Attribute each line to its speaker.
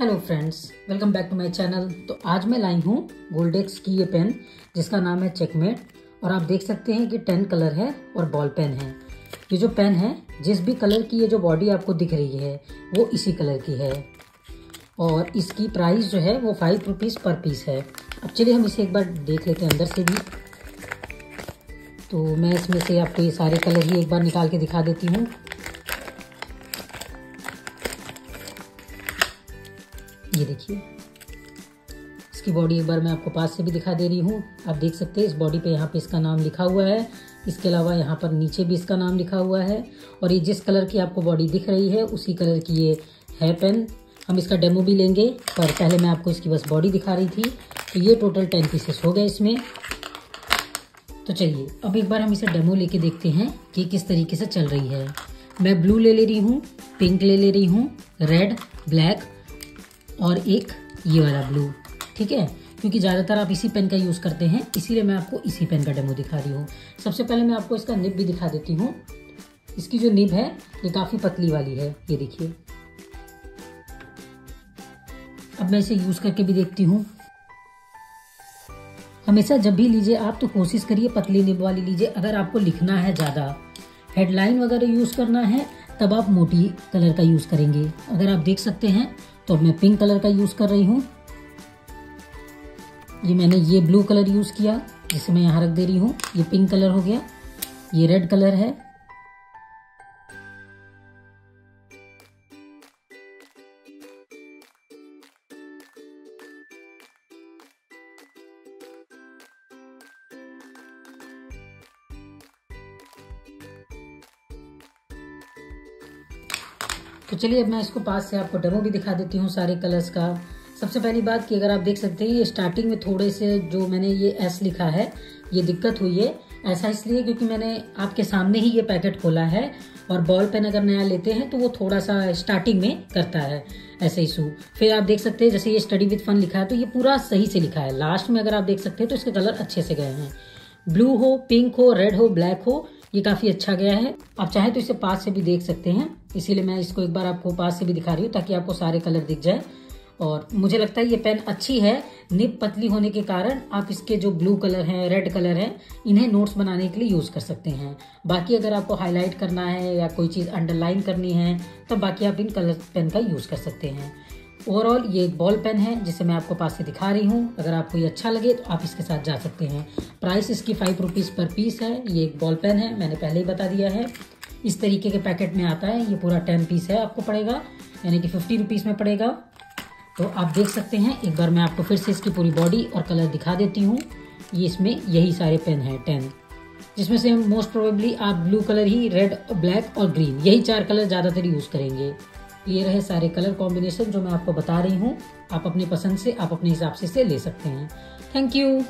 Speaker 1: Hello friends welcome back to my channel तो आज मैं लाई हूँ गोल्डेक्स की ये पेन जिसका नाम है चेकमेट और आप देख सकते हैं कि टेन कलर है और बॉल पेन है। ये जो पेन है, जिस भी कलर की ये जो बॉडी आपको दिख रही है, वो इसी कलर की है। और इसकी प्राइस जो है, वो फाइव रुपीज़ पर पीस है। अब चलिए हम इसे एक बार देख लेते हैं अंदर से भी। तो मैं इसमें से आपको ये सारे कलर ही एक बार निकाल के दिखा देती हूँ। ये देखिए। इसकी बॉडी एक बार मैं आपको पास से भी दिखा दे रही हूँ। आप देख सकते हैं, इस बॉडी पे यहाँ पे इसका नाम लिखा हुआ है। इसके अलावा यहाँ पर नीचे भी इसका नाम लिखा हुआ है। और ये जिस कलर की आपको बॉडी दिख रही है, उसी कलर की ये है पेन हम इसका डेमो भी लेंगे, पर पहले मैं आपको इसकी बस बॉडी दिखा रही थी। तो ये टोटल टेन पीसेस हो गए इसमें। तो चलिए, अब एक बार हम इसे डेमो लेके देखते हैं कि किस तरीके से चल रही है। मैं ब्लू ले ले रही हूँ पिंक ले ले रही हूँ रेड ब्लैक और एक ये वाला ब्लू ठीक है? क्योंकि ज़्यादातर आप इसी पेन का यूज़ करते हैं, इसीलिए मैं आपको इसी पेन का डेमो दिखा रही हूँ। सबसे पहले मैं आपको इसका निब भी दिखा देती हूँ। इसकी जो निब है, ये काफ़ी पतली वाली है, ये देखिए। अब मैं इसे यूज़ करके भी देखती हूँ। हमेशा जब भी लीजिए आप तो कोशिश करिए पतली निब वाली लीजिए। अगर आपको लिखना है ज़्यादा हेडलाइन वगैरह यूज़ करना है तब आप मोटी कलर का यूज़ करेंगे। अगर आप देख सकते हैं तो मैं पिंक कलर का यूज़ कर रही हूँ। ये मैंने ये ब्लू कलर यूज़ किया जिसे मैं यहाँ रख दे रही हूँ। ये पिंक कलर हो गया, ये रेड कलर है तो चलिए अब मैं इसको पास से आपको डेमो भी दिखा देती हूँ सारे कलर्स का। सबसे पहली बात कि अगर आप देख सकते हैं, ये स्टार्टिंग में थोड़े से जो मैंने ये एस लिखा है, ये दिक्कत हुई है। ऐसा इसलिए क्योंकि मैंने आपके सामने ही ये पैकेट खोला है और बॉल पेन अगर नया लेते हैं तो वो थोड़ा सा स्टार्टिंग में करता है। ऐसे इशू फिर आप देख सकते हैं, जैसे ये स्टडी विथ फन लिखा है तो ये पूरा सही से लिखा है। लास्ट में अगर आप देख सकते हैं तो इसके कलर अच्छे से गए हैं। ब्लू हो पिंक हो रेड हो ब्लैक हो, ये काफ़ी अच्छा गया है। आप चाहे तो इसे पास से भी देख सकते हैं। इसीलिए मैं इसको एक बार आपको पास से भी दिखा रही हूँ ताकि आपको सारे कलर दिख जाए। और मुझे लगता है ये पेन अच्छी है, निब पतली होने के कारण आप इसके जो ब्लू कलर हैं, रेड कलर हैं, इन्हें नोट्स बनाने के लिए यूज़ कर सकते हैं। बाकी अगर आपको हाईलाइट करना है या कोई चीज़ अंडरलाइन करनी है तो बाकी आप इन कलर पेन का यूज़ कर सकते हैं। ओवरऑल ये एक बॉल पेन है, जिसे मैं आपको पास से दिखा रही हूँ। अगर आपको ये अच्छा लगे तो आप इसके साथ जा सकते हैं। प्राइस इसकी फाइव रुपीज़ पर पीस है। ये एक बॉल पेन है, मैंने पहले ही बता दिया है। इस तरीके के पैकेट में आता है। ये पूरा टेन पीस है आपको पड़ेगा, यानी कि फिफ्टी रुपीज़ में पड़ेगा। तो आप देख सकते हैं, एक बार मैं आपको फिर से इसकी पूरी बॉडी और कलर दिखा देती हूँ। ये इसमें यही सारे पेन हैं टेन जिसमें से मोस्ट प्रोबेबली आप ब्लू कलर ही रेड ब्लैक और ग्रीन यही चार कलर ज़्यादातर यूज़ करेंगे। ये रहे सारे कलर कॉम्बिनेशन जो मैं आपको बता रही हूँ। आप अपनी पसंद से, आप अपने हिसाब से इसे ले सकते हैं। Thank you